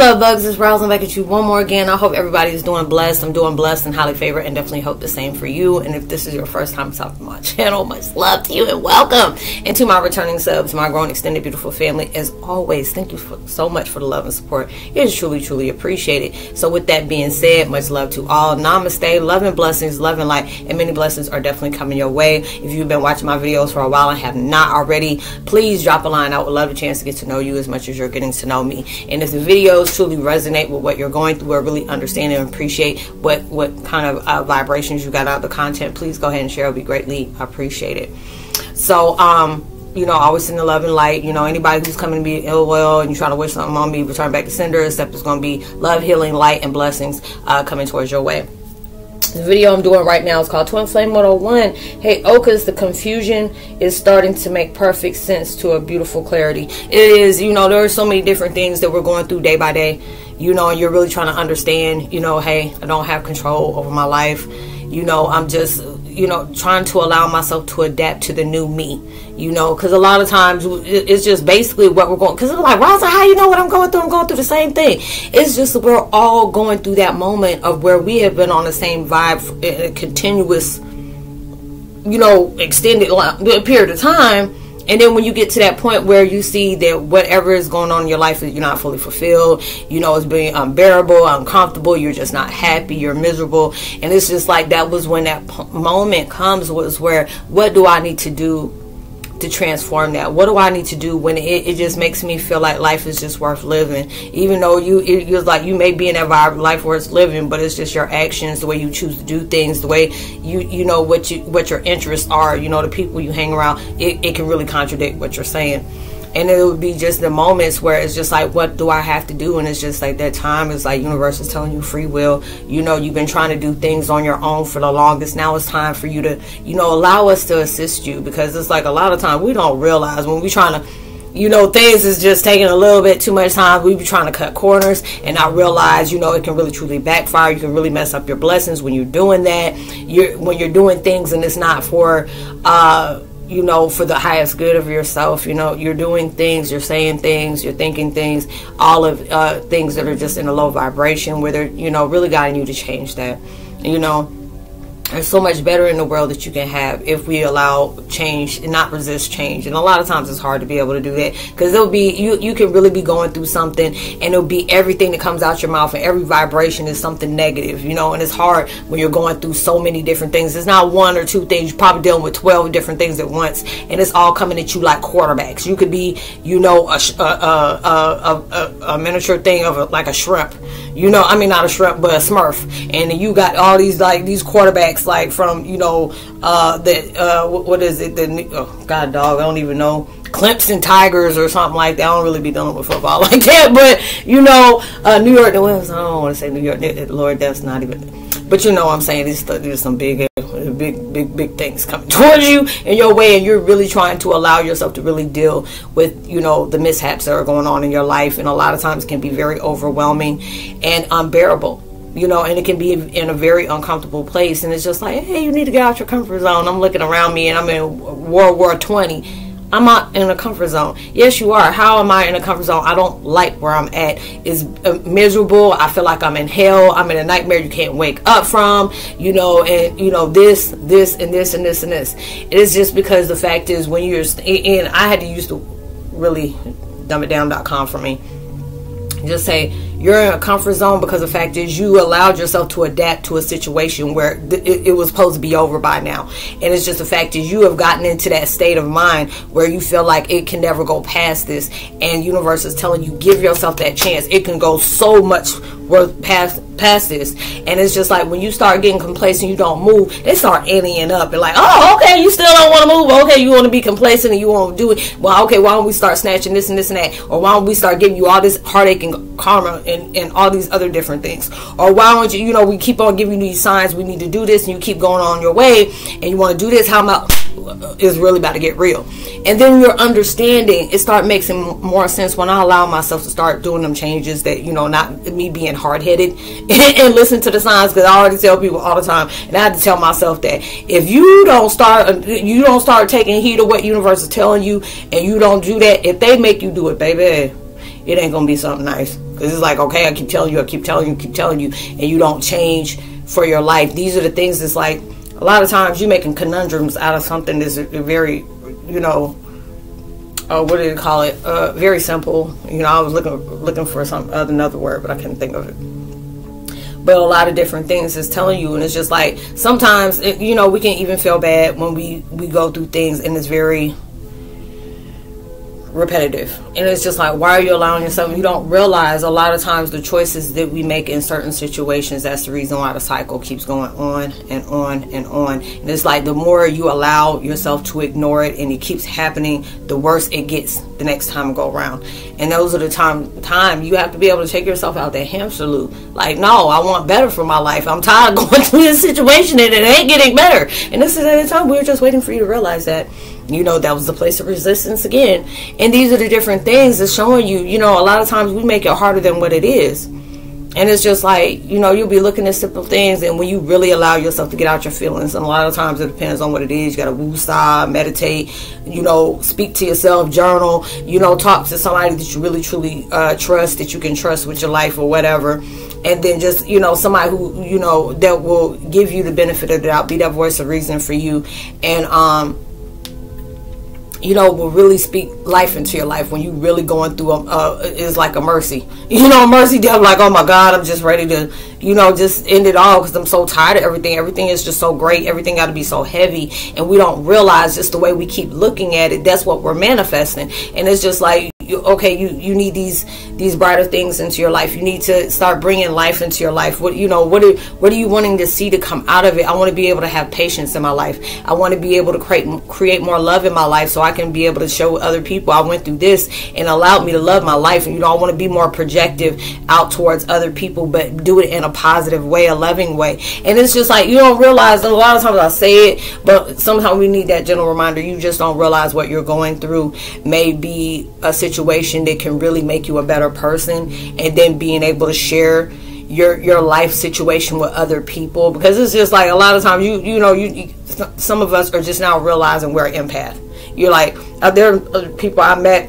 love bugs is browsing back at you one more again. I hope everybody is doing blessed. I'm doing blessed and highly favored, and definitely hope the same for you. And if this is your first time stopping my channel, much love to you and welcome. And to my returning subs, my growing extended beautiful family, as always, thank you for, so much for the love and support. It is truly, truly appreciated. So with that being said, much love to all. Namaste, love and blessings, love and light, and many blessings are definitely coming your way. If you've been watching my videos for a while and have not already, please drop a line. I would love a chance to get to know you as much as you're getting to know me. And if the videos truly resonate with what you're going through or really understand and appreciate what, what kind of uh, vibrations you got out of the content, please go ahead and share. It would be greatly appreciated. So, um, you know, always send the love and light. You know, anybody who's coming to be ill will and you trying to wish something on me, return back to sender, except it's going to be love, healing, light, and blessings uh, coming towards your way. The video I'm doing right now is called Twin Flame 101. Heyokas, the confusion is starting to make perfect sense to a beautiful clarity. It is, you know, there are so many different things that we're going through day by day. You know, you're really trying to understand, you know, hey, I don't have control over my life. You know, I'm just you know, trying to allow myself to adapt to the new me, you know, because a lot of times it's just basically what we're going. Because it's like, Rosa, how you know what I'm going through? I'm going through the same thing. It's just we're all going through that moment of where we have been on the same vibe in a continuous, you know, extended period of time and then when you get to that point where you see that whatever is going on in your life you're not fully fulfilled you know it's being unbearable uncomfortable you're just not happy you're miserable. And it's just like that was when that moment comes was where what do i need to do to transform that? What do I need to do when it, it just makes me feel like life is just worth living? Even though you, it, it's like you may be in that life worth living, but it's just your actions, the way you choose to do things, the way you, you know, what you, what your interests are, you know, the people you hang around, it, it can really contradict what you're saying and it would be just the moments where it's just like what do i have to do and it's just like that time is like universe is telling you free will you know you've been trying to do things on your own for the longest now it's time for you to you know allow us to assist you because it's like a lot of time we don't realize when we're trying to you know, things is just taking a little bit too much time. We be trying to cut corners and not realize, you know, it can really truly backfire. You can really mess up your blessings when you're doing that. You're when you're doing things and it's not for uh you know, for the highest good of yourself. You know, you're doing things, you're saying things, you're thinking things, all of uh, things that are just in a low vibration where they're, you know, really guiding you to change that. You know, there's so much better in the world that you can have if we allow change and not resist change. And a lot of times it's hard to be able to do that because it'll be you. You can really be going through something, and it'll be everything that comes out your mouth, and every vibration is something negative, you know. And it's hard when you're going through so many different things. It's not one or two things. You're probably dealing with twelve different things at once, and it's all coming at you like quarterbacks. You could be, you know, a a a, a, a miniature thing of a, like a shrimp. You know, I mean not a shrimp, but a Smurf, and you got all these like these quarterbacks like from you know uh the uh what is it the oh god dog I don't even know Clemson Tigers or something like that. I don't really be dealing with football like that, but you know, uh, New York. I don't want to say New York. Lord, that's not even. But you know, what I'm saying these there's some big, big, big, big things coming towards you in your way, and you're really trying to allow yourself to really deal with you know the mishaps that are going on in your life, and a lot of times can be very overwhelming and unbearable you know, and it can be in a very uncomfortable place. And it's just like, hey, you need to get out your comfort zone. I'm looking around me and I'm in World War 20. I'm not in a comfort zone. Yes, you are. How am I in a comfort zone? I don't like where I'm at. It's uh, miserable. I feel like I'm in hell. I'm in a nightmare you can't wake up from. You know, and you know this, this, and this, and this, and this. It is just because the fact is when you're and I had to use the really dumb it down.com for me. Just say you're in a comfort zone because the fact is you allowed yourself to adapt to a situation where th- it, it, was supposed to be over by now. And it's just the fact is you have gotten into that state of mind where you feel like it can never go past this. And universe is telling you give yourself that chance. It can go so much worth past past this and it's just like when you start getting complacent you don't move they start aliening up. And like oh okay you still don't want to move. Okay you want to be complacent and you won't do it. Well okay why don't we start snatching this and this and that? Or why don't we start giving you all this heartache and karma and, and all these other different things? Or why don't you you know we keep on giving you these signs we need to do this and you keep going on your way and you want to do this. How about is really about to get real. And then your understanding, it start making more sense when I allow myself to start doing them changes that, you know, not me being hard headed and, listen to the signs because I already tell people all the time. And I have to tell myself that if you don't start, uh, you don't start taking heed of what universe is telling you and you don't do that, if they make you do it, baby, it ain't going to be something nice Because it's like, okay, I keep telling you, I keep telling you, keep telling you, and you don't change for your life. These are the things that's like, a lot of times you're making conundrums out of something that's very, you know, uh, what do you call it? Uh, very simple. You know, I was looking looking for some uh, another word, but I can't think of it but a lot of different things is telling you and it's just like sometimes it, you know we can even feel bad when we we go through things and it's very repetitive. And it's just like why are you allowing yourself? You don't realize a lot of times the choices that we make in certain situations that's the reason why the cycle keeps going on and on and on. And it's like the more you allow yourself to ignore it and it keeps happening the worse it gets the next time go around. And those are the time time you have to be able to take yourself out that hamster loop. Like no i want better for my life. I'm tired of going through this situation and it ain't getting better. And this is at the time we are just waiting for you to realize that you know that was the place of resistance again. And these are the different things that's showing you you know a lot of times we make it harder than what it is and it's just like you know you'll be looking at simple things and when you really allow yourself to get out your feelings and a lot of times it depends on what it is. You gotta woo meditate you know speak to yourself journal you know talk to somebody that you really truly uh, trust that you can trust with your life or whatever. And then just you know somebody who you know that will give you the benefit of the doubt be that voice of reason for you. And um you know, will really speak life into your life when you really going through a, is like a mercy. You know, mercy deal like, oh my God, I'm just ready to, you know, just end it all because I'm so tired of everything. Everything is just so great. Everything got to be so heavy, and we don't realize just the way we keep looking at it. That's what we're manifesting, and it's just like you, okay, you you need these these brighter things into your life. You need to start bringing life into your life. What you know, what are what are you wanting to see to come out of it? I want to be able to have patience in my life. I want to be able to create create more love in my life, so I can be able to show other people I went through this and allowed me to love my life. And you know, I want to be more projective out towards other people, but do it in a positive way, a loving way. And it's just like you don't realize. A lot of times I say it, but sometimes we need that gentle reminder. You just don't realize what you're going through may be a situation situation that can really make you a better person and then being able to share your your life situation with other people because it's just like a lot of times you you know you, you some of us are just now realizing we're empath. You're like uh, there are people i met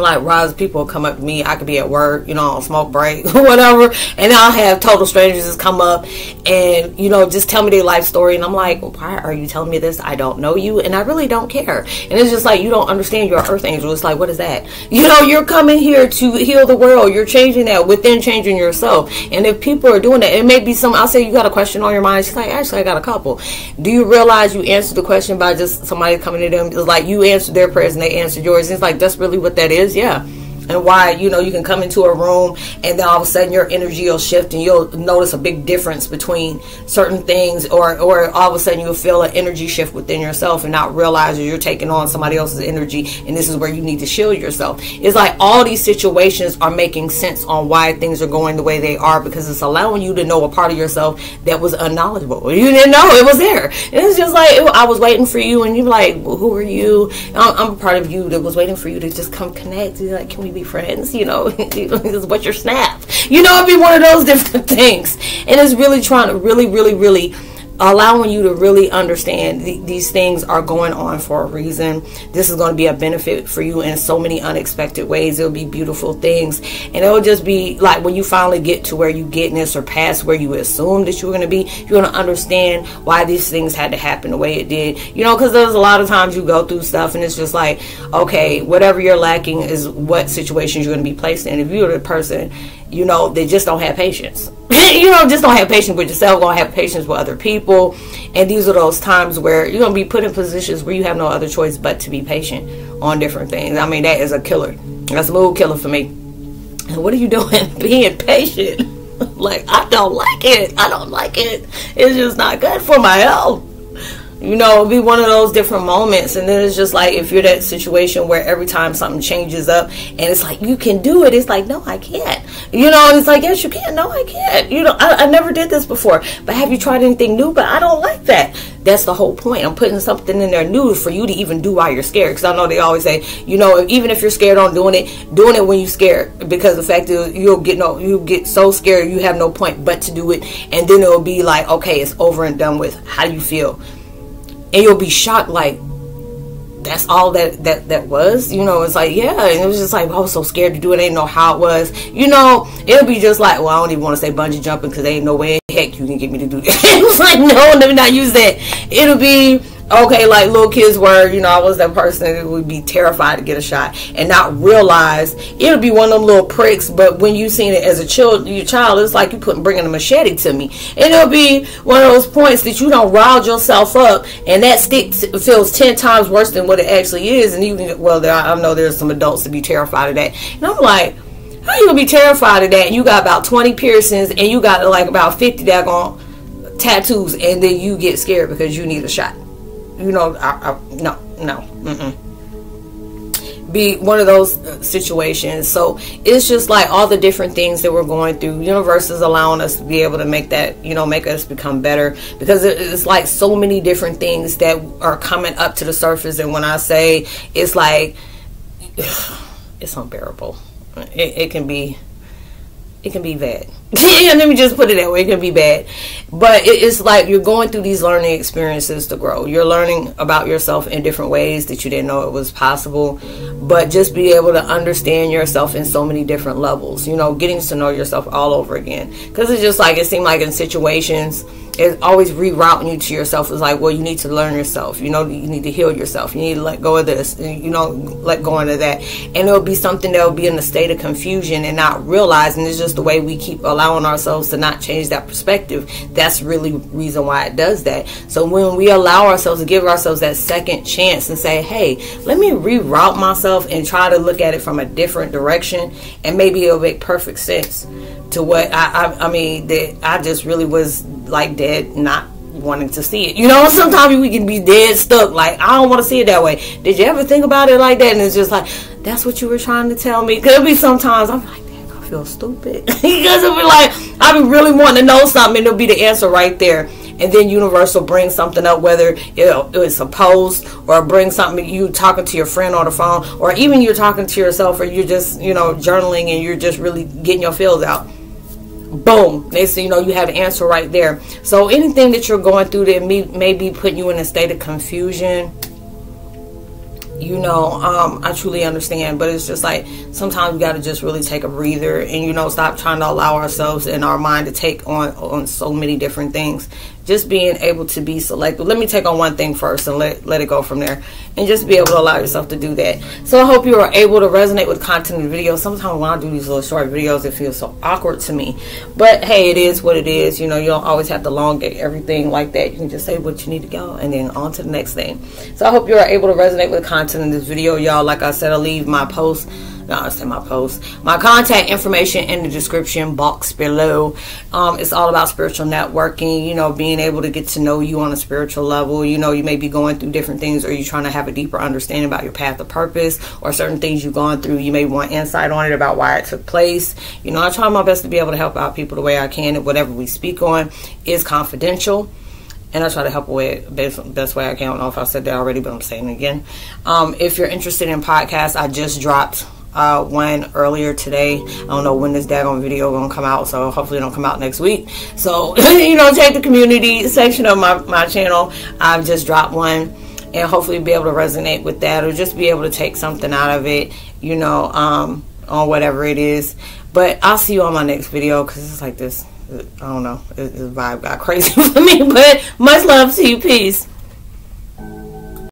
like Roz, people come up to me. I could be at work, you know, on smoke break, or whatever, and I'll have total strangers just come up and you know just tell me their life story, and I'm like, why are you telling me this? I don't know you, and I really don't care. And it's just like you don't understand your earth angel. It's like, what is that? You know, you're coming here to heal the world. You're changing that within changing yourself. And if people are doing that, it may be some. I'll say you got a question on your mind. She's like, actually, I got a couple. Do you realize you answered the question by just somebody coming to them? It's like you answered their prayers and they answered yours. It's like that's really what that is is, yeah and why you know you can come into a room and then all of a sudden your energy will shift and you'll notice a big difference between certain things or or all of a sudden you'll feel an energy shift within yourself and not realize that you're taking on somebody else's energy and this is where you need to shield yourself. It's like all these situations are making sense on why things are going the way they are because it's allowing you to know a part of yourself that was unknowledgeable. You didn't know it was there. And it's just like i was waiting for you and you're like well, who are you? I'm, I'm, a part of you that was waiting for you to just come connect. You're like can we be friends? You know, what's your snap? You know, it'd be one of those different things. And it's really trying to really, really, really allowing you to really understand th- these things are going on for a reason. This is going to be a benefit for you in so many unexpected ways. It'll be beautiful things. And it'll just be like when you finally get to where you get and surpass where you assumed that you were going to be, you're going to understand why these things had to happen the way it did. You know, because there's a lot of times you go through stuff and it's just like, okay, whatever you're lacking is what situations you're going to be placed in. If you're the person you know, they just don't have patience. you know, just don't have patience with yourself, don't have patience with other people. And these are those times where you're going to be put in positions where you have no other choice but to be patient on different things. I mean, that is a killer. That's a mood killer for me. And what are you doing being patient? like, I don't like it. I don't like it. It's just not good for my health you know, it'll be one of those different moments. And then it's just like if you're that situation where every time something changes up and it's like, you can do it, it's like, no, I can't. You know, and it's like, yes, you can. No, I can't. You know, I, I never did this before. But have you tried anything new? But I don't like that. That's the whole point. I'm putting something in there new for you to even do while you're scared. Because I know they always say, you know, even if you're scared on doing it, doing it when you're scared. Because the fact is, you'll get no, you get so scared, you have no point but to do it. And then it'll be like, okay, it's over and done with. How do you feel? And you'll be shocked like that's all that that that was you know it's like yeah and it was just like i was so scared to do it I didn't know how it was. You know it'll be just like well i don't even want to say bungee jumping because there ain't no way heck you can get me to do that. It was like no let me not use that. It'll be okay, like little kids were, you know, I was that person that would be terrified to get a shot and not realize it'll be one of them little pricks. But when you seen it as a child, your child, it's like you putting bringing a machete to me, and it'll be one of those points that you don't rile yourself up, and that stick feels ten times worse than what it actually is. And even well, there, I know there's some adults to be terrified of that, and I'm like. How you gonna be terrified of that? You got about twenty piercings, and you got like about fifty daggone tattoos, and then you get scared because you need a shot you know, I, I, no, no, mm-mm. be one of those uh, situations. So it's just like all the different things that we're going through. Universe is allowing us to be able to make that, you know, make us become better because it's like so many different things that are coming up to the surface. And when I say it's like, it's unbearable. It, it can be it can be bad. Let me just put it that way. It can be bad. But it's like you're going through these learning experiences to grow. You're learning about yourself in different ways that you didn't know it was possible. But just be able to understand yourself in so many different levels. You know, getting to know yourself all over again. Because it's just like it seemed like in situations it's always rerouting you to yourself is like well you need to learn yourself you know you need to heal yourself you need to let go of this you know let go into that and it'll be something that will be in a state of confusion and not realizing it's just the way we keep allowing ourselves to not change that perspective that's really reason why it does that so when we allow ourselves to give ourselves that second chance and say hey let me reroute myself and try to look at it from a different direction and maybe it'll make perfect sense to what I, I, I mean that I just really was like dead, not wanting to see it. You know, sometimes we can be dead stuck. Like I don't want to see it that way. Did you ever think about it like that? And it's just like that's what you were trying to tell me. Could be sometimes I'm like, feel stupid. Because it'll be like I be really wanting to know something, and it'll be the answer right there. And then Universal brings something up, whether it's a post or bring something you talking to your friend on the phone, or even you're talking to yourself, or you're just you know journaling and you're just really getting your feels out. Boom. They say you know you have the answer right there. So anything that you're going through that may, may be putting you in a state of confusion you know um, i truly understand but it's just like sometimes we got to just really take a breather and you know stop trying to allow ourselves and our mind to take on on so many different things just being able to be selective. Let me take on one thing first and let, let it go from there. And just be able to allow yourself to do that. So I hope you are able to resonate with content and videos. Sometimes when I do these little short videos, it feels so awkward to me. But hey, it is what it is. You know, you don't always have to elongate everything like that. You can just say what you need to go and then on to the next thing. So I hope you are able to resonate with content in this video, y'all. Like I said, I'll leave my post it's in my post. My contact information in the description box below. Um, it's all about spiritual networking, you know, being able to get to know you on a spiritual level. You know, you may be going through different things or you're trying to have a deeper understanding about your path of purpose or certain things you've gone through. You may want insight on it about why it took place. You know, I try my best to be able to help out people the way I can and whatever we speak on is confidential and I try to help away best, best way I can. I don't know if I said that already, but I'm saying it again. Um, if you're interested in podcasts, I just dropped uh, one earlier today. I don't know when this daggone video gonna come out, so hopefully it don't come out next week. So you know, check the community section of my my channel. I've just dropped one, and hopefully be able to resonate with that, or just be able to take something out of it. You know, um, on whatever it is. But I'll see you on my next video because it's like this. I don't know. This vibe got crazy for me, but much love to you. Peace.